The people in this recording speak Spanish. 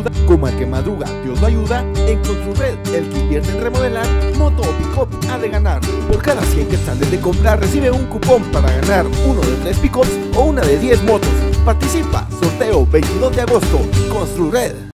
ayuda, como al que madruga, Dios lo ayuda, en Construred, el que invierte en remodelar, moto o pick-up ha de ganar. Por cada 100 que sales de comprar, recibe un cupón para ganar uno de 3 pick-ups o una de 10 motos. Participa, sorteo 22 de agosto, Construred.